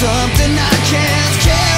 something I can't catch